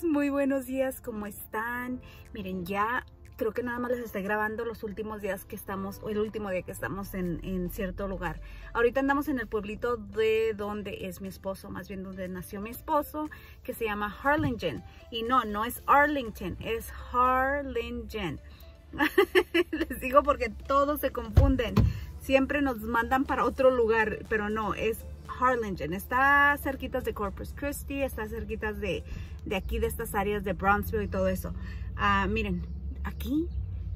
muy buenos días, ¿cómo están? Miren, ya creo que nada más les estoy grabando los últimos días que estamos, o el último día que estamos en, en, cierto lugar. Ahorita andamos en el pueblito de donde es mi esposo, más bien donde nació mi esposo, que se llama Harlingen. Y no, no es Arlington, es Harlingen. les digo porque todos se confunden. Siempre nos mandan para otro lugar, pero no, es Harlingen. Está cerquitas de Corpus Christi, está cerquitas de, de aquí, de estas áreas de Brownsville y todo eso. Uh, miren, aquí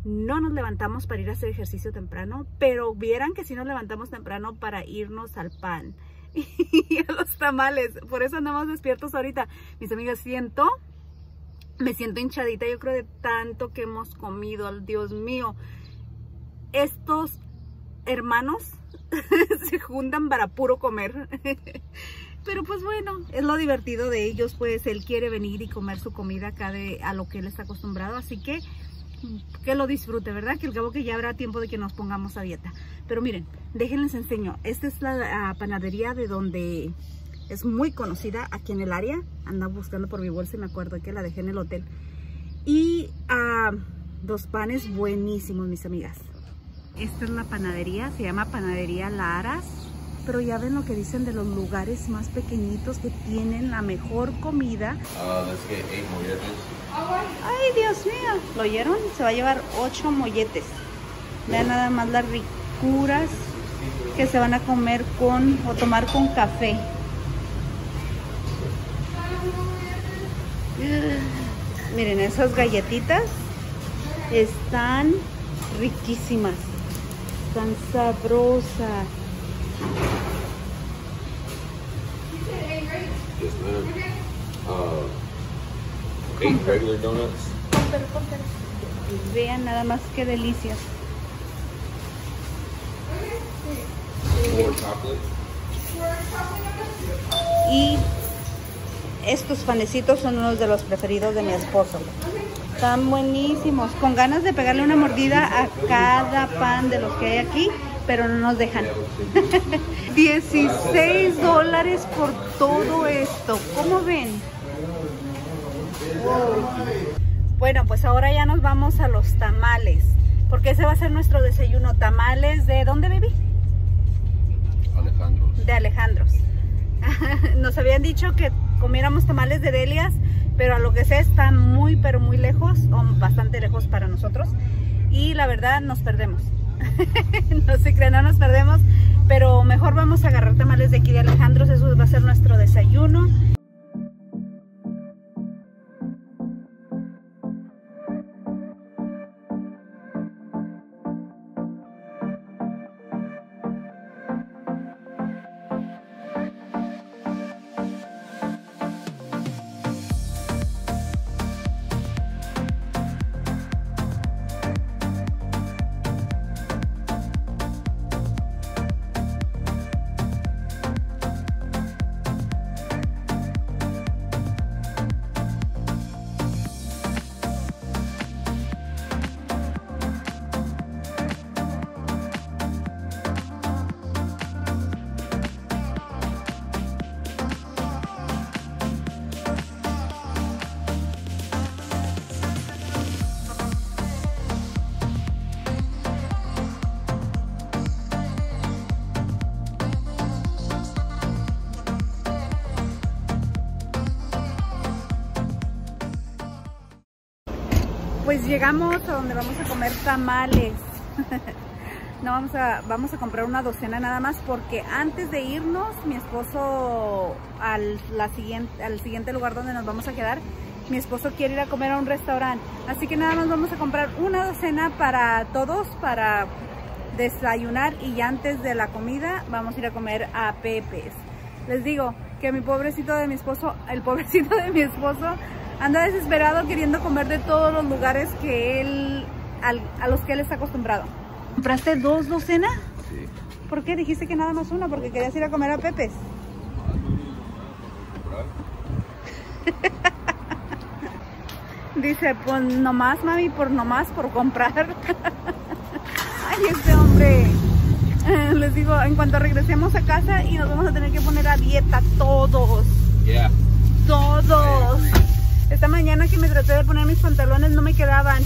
no nos levantamos para ir a hacer ejercicio temprano, pero vieran que si nos levantamos temprano para irnos al pan y a los tamales. Por eso andamos despiertos ahorita. Mis amigas, siento, me siento hinchadita, yo creo de tanto que hemos comido, Dios mío. Estos hermanos se juntan para puro comer. Pero pues bueno, es lo divertido de ellos, pues él quiere venir y comer su comida acá de a lo que él está acostumbrado, así que que lo disfrute, ¿verdad? Que el cabo que ya habrá tiempo de que nos pongamos a dieta. Pero miren, déjenles enseño. Esta es la panadería de donde es muy conocida aquí en el área. Anda buscando por mi bolsa me acuerdo que la dejé en el hotel. Y uh, dos panes buenísimos, mis amigas. Esta es la panadería, se llama Panadería Laras. Pero ya ven lo que dicen de los lugares más pequeñitos que tienen la mejor comida. Uh, let's get eight molletes. Ay, Dios mío. ¿Lo oyeron? Se va a llevar ocho molletes. Vean nada más las ricuras que se van a comer con o tomar con café. Miren, esas galletitas están riquísimas. Están sabrosas. Yes, ma'am. Uh, eight regular donuts. Vean nada más qué delicias. Four chocolate. Y estos panecitos son unos de los preferidos de mi esposo. Están buenísimos. Con ganas de pegarle una mordida a cada pan de los que hay aquí, pero no nos dejan. 16 dólares por todo esto. ¿Cómo ven? Wow. Bueno, pues ahora ya nos vamos a los tamales. Porque ese va a ser nuestro desayuno. Tamales de dónde, baby? Alejandro's. De Alejandros. Nos habían dicho que comiéramos tamales de Delias, pero a lo que sé está muy, pero muy lejos, o bastante lejos para nosotros. Y la verdad nos perdemos. no se crean, no nos perdemos, pero mejor vamos a agarrar tamales de aquí de Alejandros. Eso va a ser nuestro desayuno. Pues llegamos a donde vamos a comer tamales. no vamos a, vamos a comprar una docena nada más porque antes de irnos, mi esposo al, la siguiente, al siguiente lugar donde nos vamos a quedar, mi esposo quiere ir a comer a un restaurante. Así que nada más vamos a comprar una docena para todos, para desayunar y ya antes de la comida vamos a ir a comer a Pepe's. Les digo que mi pobrecito de mi esposo, el pobrecito de mi esposo anda desesperado queriendo comer de todos los lugares que él, al, a los que él está acostumbrado. ¿Compraste dos docenas? Sí. ¿Por qué? Dijiste que nada más una, porque querías ir a comer a Pepe's. Dice, pues nomás, mami, por nomás, por comprar. Ay, este hombre. Les digo, en cuanto regresemos a casa y nos vamos a tener que poner a dieta todos. Yeah. todos. Esta mañana que me traté de poner mis pantalones no me quedaban.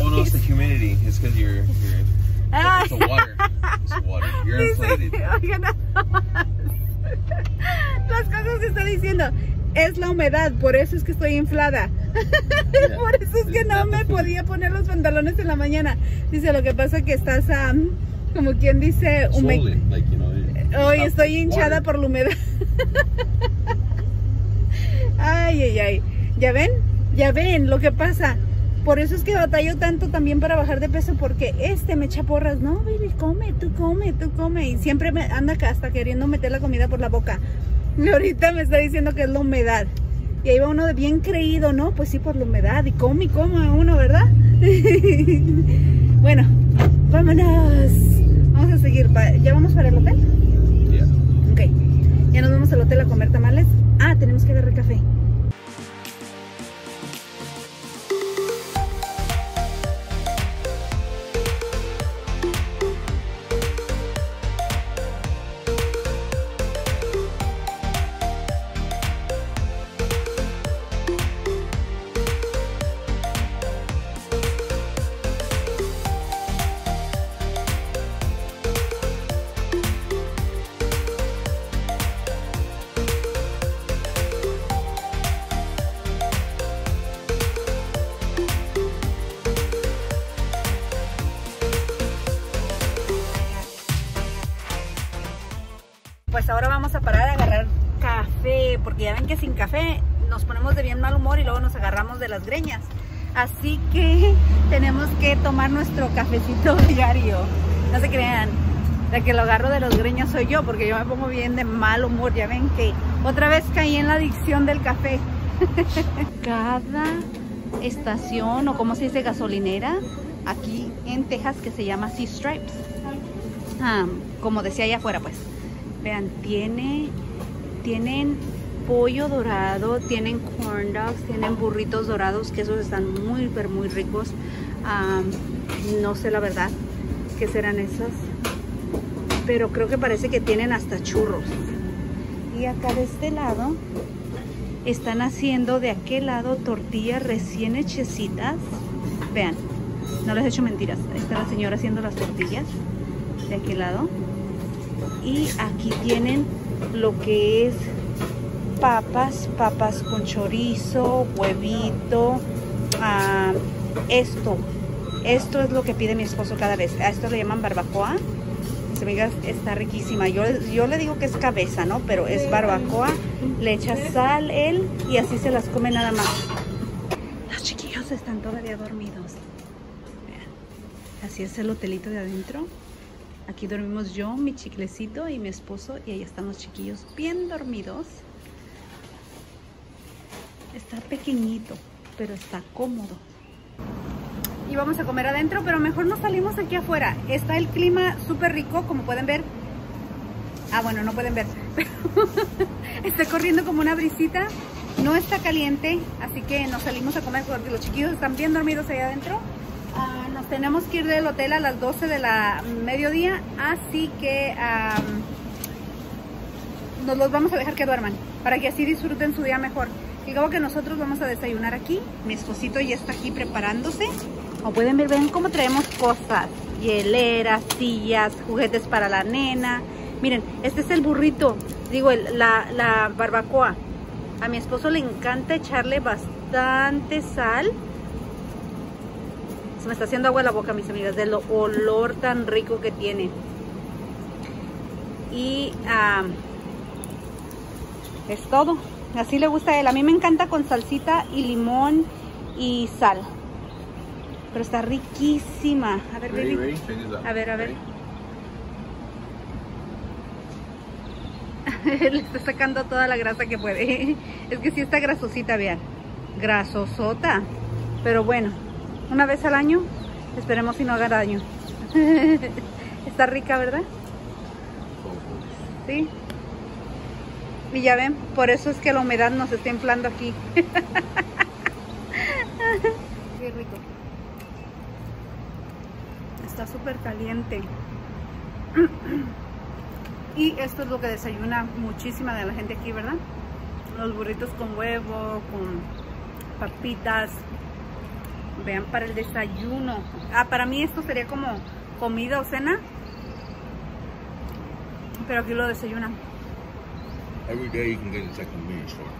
Oh no, it's the humidity. It's because you're, you're Ay. it's the water. It's the water. You're inflated. Las cosas que está diciendo. Es la humedad, por eso es que estoy inflada. por eso es que no me podía poner los pantalones en la mañana. Dice, lo que pasa es que estás, am, como quien dice, like you know. Hoy estoy hinchada water. por la humedad. ay, ay, ay. ¿Ya ven? Ya ven lo que pasa. Por eso es que batallo tanto también para bajar de peso porque este me echa porras. No, baby, come, tú come, tú come. Y siempre me anda acá hasta queriendo meter la comida por la boca. Y ahorita me está diciendo que es la humedad. Y ahí va uno de bien creído, ¿no? Pues sí, por la humedad. Y come y come uno, ¿verdad? bueno, vámonos. Vamos a seguir. ¿Ya vamos para el hotel? Yeah. Ok, ya nos vamos al hotel a comer tamales. Ah, tenemos que agarrar café. Sin café nos ponemos de bien mal humor y luego nos agarramos de las greñas. Así que tenemos que tomar nuestro cafecito diario. No se crean, la que lo agarro de las greñas soy yo, porque yo me pongo bien de mal humor. Ya ven que otra vez caí en la adicción del café. Cada estación, o como se dice, gasolinera, aquí en Texas, que se llama Sea Stripes. Ah, como decía allá afuera, pues. Vean, tiene, tienen pollo dorado, tienen corn dogs, tienen burritos dorados, que esos están muy, pero muy ricos. No sé la verdad qué serán esos, pero creo que parece que tienen hasta churros. Y acá de este lado están haciendo de aquel lado tortillas recién hechecitas. Vean, no les he hecho mentiras. Ahí está la señora haciendo las tortillas de aquel lado. Y aquí tienen lo que es papas, papas con chorizo, huevito, ah, esto. Esto es lo que pide mi esposo cada vez. A esto le llaman barbacoa. Amigas, está riquísima. Yo, yo le digo que es cabeza, ¿no? Pero es barbacoa. Le echa sal él y así se las come nada más. Los chiquillos están todavía dormidos. Así es el hotelito de adentro. Aquí dormimos yo, mi chiclecito y mi esposo y ahí están los chiquillos bien dormidos. Pequeñito, pero está cómodo. Y vamos a comer adentro, pero mejor nos salimos aquí afuera. Está el clima súper rico, como pueden ver. Ah, bueno, no pueden ver. Está corriendo como una brisita. No está caliente, así que nos salimos a comer porque los chiquillos están bien dormidos allá adentro. Ah, nos tenemos que ir del hotel a las 12 de la mediodía, así que nos los vamos a dejar que duerman para que así disfruten su día mejor. Luego que nosotros vamos a desayunar aquí, mi esposito ya está aquí preparándose. Como pueden ver, ven cómo traemos cosas, hieleras, sillas, juguetes para la nena. Miren, este es el burrito, digo, la, barbacoa. A mi esposo le encanta echarle bastante sal se me está haciendo agua la boca, mis amigas, del olor tan rico que tiene. Y ah, es todo. Así le gusta a él. A mí me encanta con salsita y limón y sal. Pero está riquísima. A ver, Ready, baby. A ver, a ver. Le está sacando toda la grasa que puede. Es que sí está grasosita, vean. Grasosota. Pero bueno, una vez al año, esperemos si no haga daño. Está rica, ¿verdad? Sí. Y ya ven, por eso es que la humedad nos está inflando aquí. Qué rico. Está súper caliente. Y esto es lo que desayuna muchísima de la gente aquí, ¿verdad? los burritos con huevo, con papitas. Vean, para el desayuno. Ah, para mí esto sería como comida o cena. Pero aquí lo desayunan. Every day you can get it at a convenience store.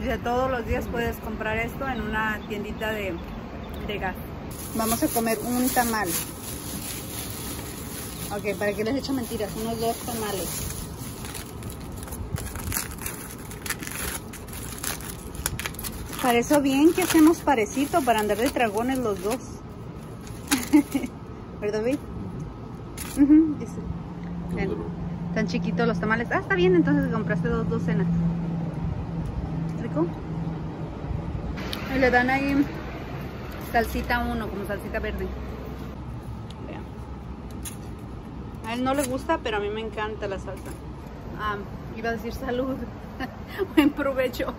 Dice, todos los días puedes comprar esto en una tiendita de, de gas. Vamos a comer un tamal. Ok, para que les eche mentiras, unos dos tamales. Para eso bien que hacemos parecito para andar de dragones los dos. ¿Verdad? Ujú, dice. Tan chiquitos los tamales. Ah, está bien, entonces compraste dos docenas. ¿Rico? Y le dan ahí salsita uno, como salsita verde. Vean. A él no le gusta, pero a mí me encanta la salsa. Ah, iba a decir salud. Buen provecho.